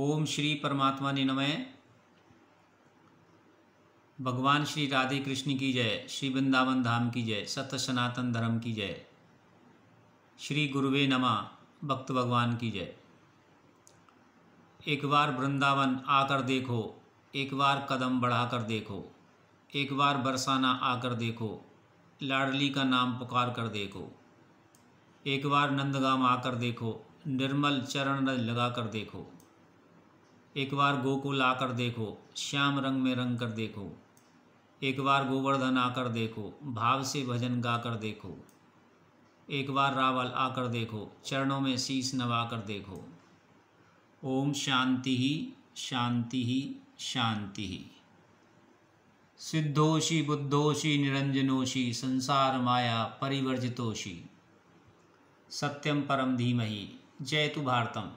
ओम श्री परमात्मा ने नमय भगवान श्री राधे कृष्ण की जय। श्री वृंदावन धाम की जय। सत्य सनातन धर्म की जय। श्री गुरुवे नमा। भक्त भगवान की जय। एक बार वृंदावन आकर देखो। एक बार कदम बढ़ाकर देखो। एक बार बरसाना आकर देखो। लाडली का नाम पुकार कर देखो। एक बार नंदगाम आकर देखो। निर्मल चरण लगा कर देखो। एक बार गो गोकुल आकर देखो, श्याम रंग में रंग कर देखो। एक बार गोवर्धन आकर देखो, भाव से भजन गाकर देखो। एक बार रावल आकर देखो, चरणों में शीश नवा कर देखो। ओम शांति ही शांति ही शांति ही। सिद्धोषी, बुद्धोषी, निरंजनोषी, संसार माया परिवर्जितोषी। सत्यम परम धीमहि। जय तु भारतम।